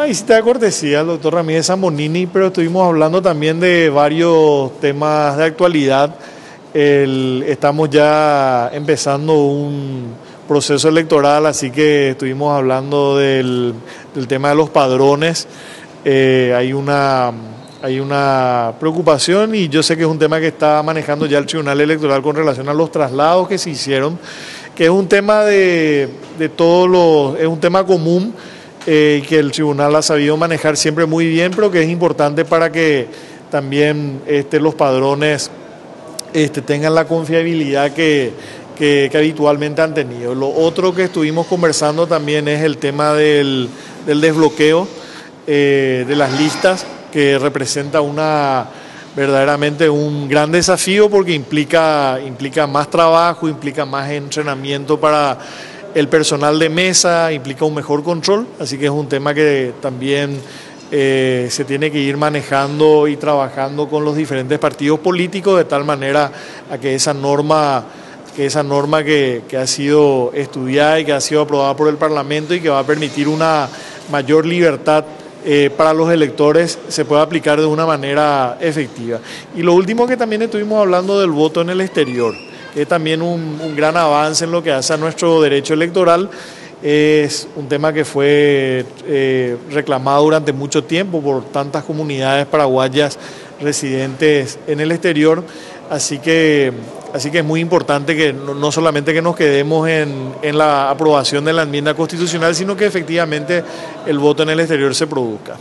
una visita de cortesía al doctor Ramírez Zambonini, pero estuvimos hablando también de varios temas de actualidad. estamos ya empezando un proceso electoral, así que estuvimos hablando del, tema de los padrones. Eh, hay una hay una preocupación y yo sé que es un tema que está manejando ya el Tribunal Electoral con relación a los traslados que se hicieron, que es un tema de, de todos los, es un tema común eh, que el tribunal ha sabido manejar siempre muy bien, pero que es importante para que también este, los padrones este, tengan la confiabilidad que, habitualmente han tenido. Lo otro que estuvimos conversando también es el tema del, del desbloqueo eh, de las listas que representa una verdaderamente un gran desafío porque implica, implica más trabajo, implica más entrenamiento para el personal de mesa, implica un mejor control, así que es un tema que también eh, se tiene que ir manejando y trabajando con los diferentes partidos políticos de tal manera a que esa norma que esa norma que, ha sido estudiada y que ha sido aprobada por el Parlamento y que va a permitir una mayor libertad eh, para los electores se puede aplicar de una manera efectiva. Y lo último que también estuvimos hablando del voto en el exterior, es también un, gran avance en lo que hace a nuestro derecho electoral. Es un tema que fue eh, reclamado durante mucho tiempo por tantas comunidades paraguayas residentes en el exterior, así que Así que es muy importante que no, solamente que nos quedemos en, la aprobación de la enmienda constitucional, sino que efectivamente el voto en el exterior se produzca.